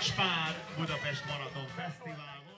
Spár Budapest Maraton Fesztivál.